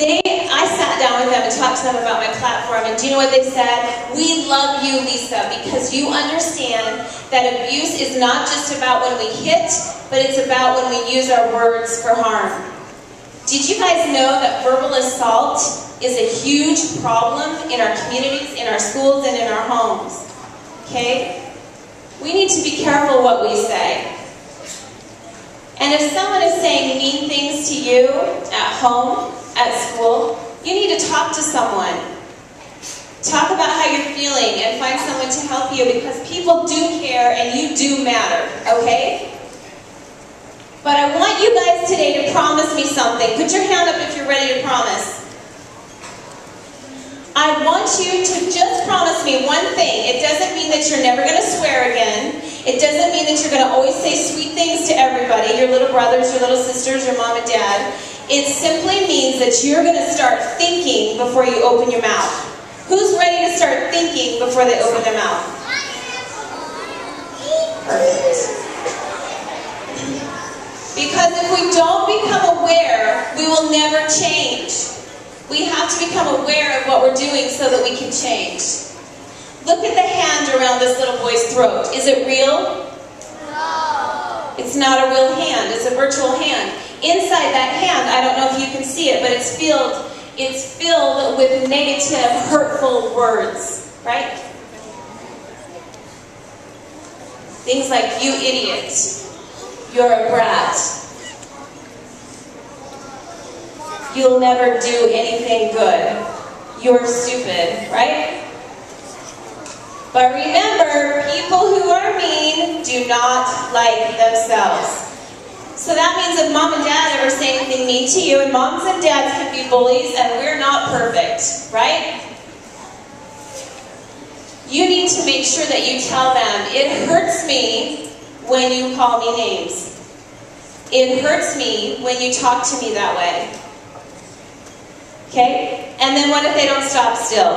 They, I sat down with them and talked to them about my platform, and do you know what they said? We love you, Lisa, because you understand that abuse is not just about when we hit, but it's about when we use our words for harm. Did you guys know that verbal assault is a huge problem in our communities, in our schools, and in our homes? Okay? We need to be careful what we say. And if someone is saying mean things to you at home, school, you need to talk to someone. Talk about how you're feeling and find someone to help you because people do care and you do matter, okay? But I want you guys today to promise me something. Put your hand up if you're ready to promise. I want you to just promise me one thing. It doesn't mean that you're never going to swear again. It doesn't mean that you're going to always say sweet things to everybody, your little brothers, your little sisters, your mom and dad. It simply means that you're going to start thinking before you open your mouth. Who's ready to start thinking before they open their mouth? Perfect. Because if we don't become aware, we will never change. We have to become aware of what we're doing so that we can change. Look at the hand around this little boy's throat. Is it real? No. It's not a real hand. It's a virtual hand. I don't know if you can see it, but it's filled, it's filled with negative, hurtful words, right? Things like, you idiot, you're a brat, you'll never do anything good, you're stupid, right? But remember, people who are mean do not like themselves. So that means if mom and dad ever say anything mean to you, and moms and dads can be bullies, and we're not perfect, right? You need to make sure that you tell them, it hurts me when you call me names. It hurts me when you talk to me that way. Okay? And then what if they don't stop still?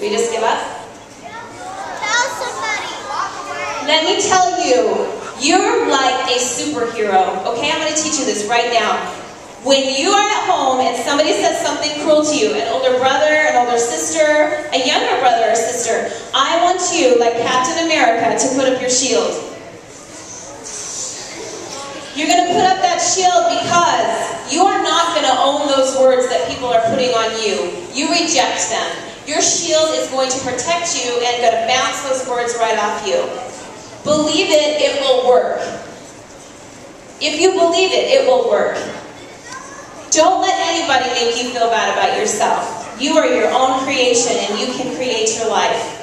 we just give up? Tell somebody. Let me tell you, you're like a superhero. Okay, I'm going to teach you this right now. When you are at home and somebody says something cruel to you, an older brother, an older sister, a younger brother or sister, I want you, like Captain America, to put up your shield. You're going to put up that shield because you are not going to own those words that people are putting on you. You reject them. Your shield is going to protect you and going to bounce those words right off you. Believe it, it will work. If you believe it, it will work. Don't let anybody make you feel bad about yourself. You are your own creation and you can create your life.